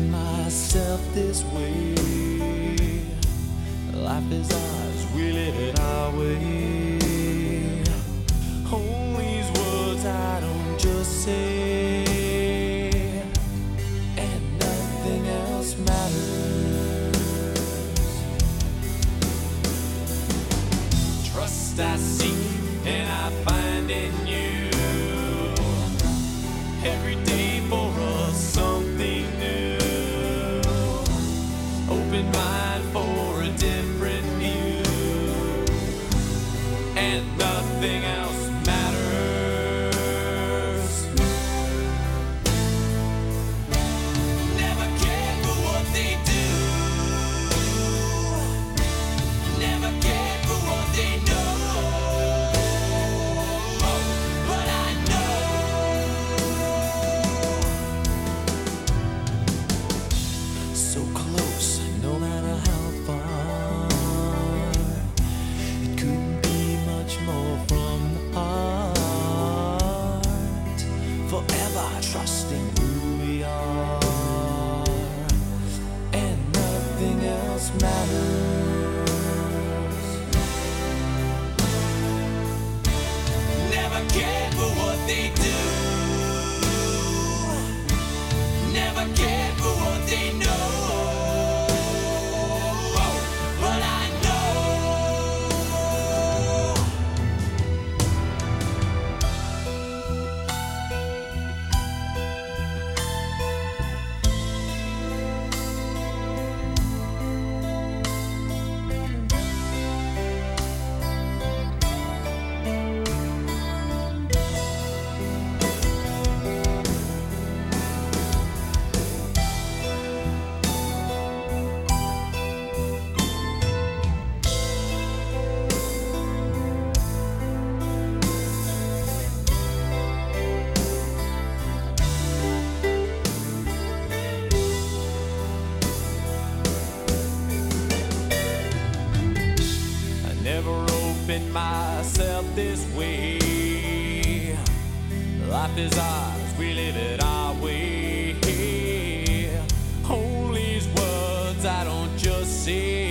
Myself this way. Life is ours, we live it our way. and trusting who we are, and nothing else matters. myself this way. Life is ours, we live it our way. Only words I don't just say.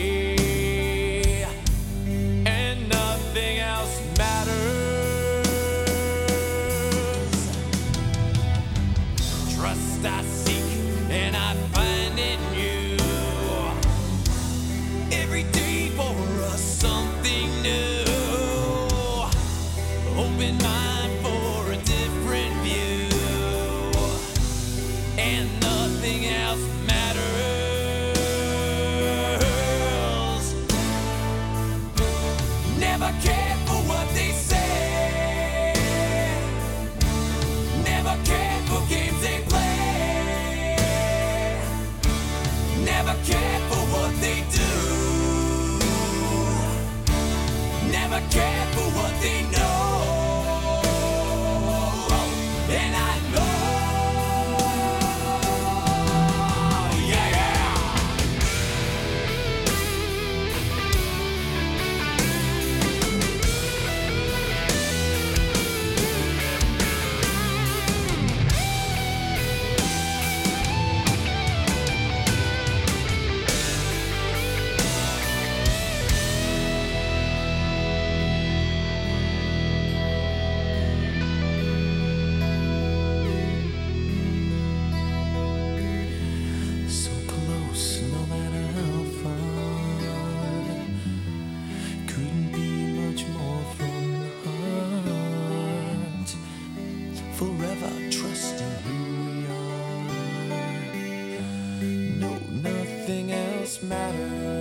matter?